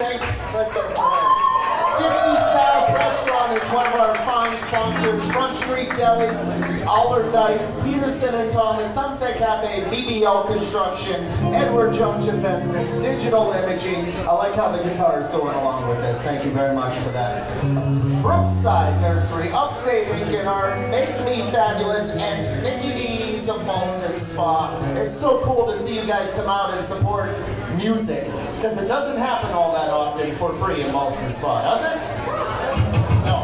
Let's start for her. 50 South Restaurant is one of our fine sponsors. Front Street Deli, Allard Dice, Peterson and Thomas, Sunset Cafe, BBL Construction, Edward Jones Investments, Digital Imaging. I like how the guitar is going along with this. Thank you very much for that. Brookside Nursery, Upstate Lincoln Art, Make Me Fabulous, and D's of Ballston Spa. It's so cool to see you guys come out and support music because it doesn't happen all that often for free in Ballston Spa, does it? No.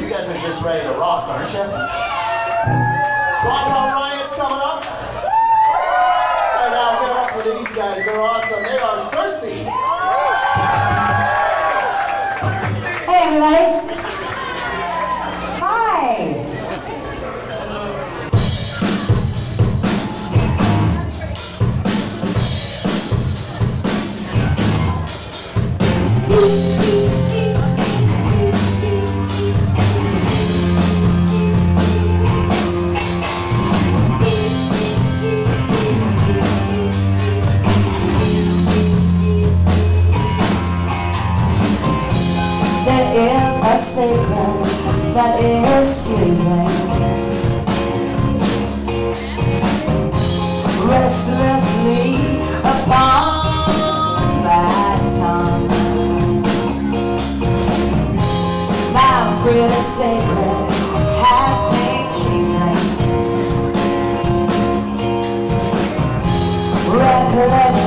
You guys are just ready to rock, aren't you? Rock Riot's coming up. Right now, give it up for these guys. They're awesome. They are Sirsy. Hey, everybody. Secret that is sleeping restlessly upon that tongue. My pretty secret has been keeping recklessly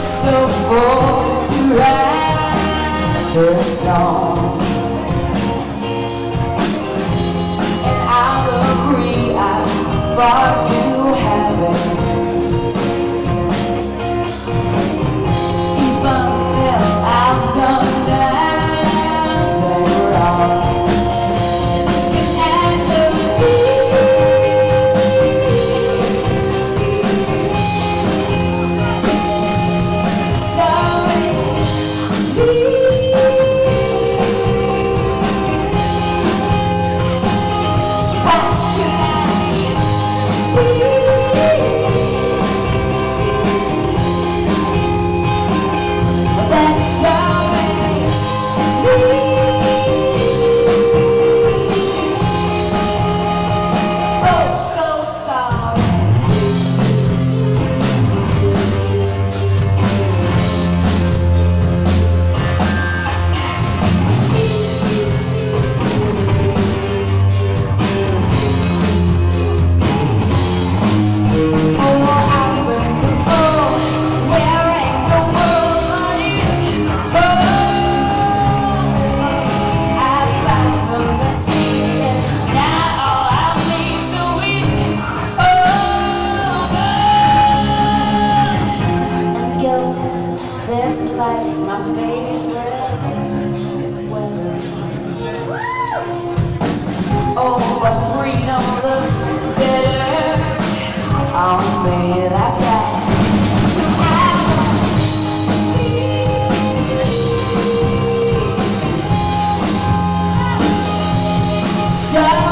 So full to write this song. And I'll agree I'm far too Yeah, that's right. So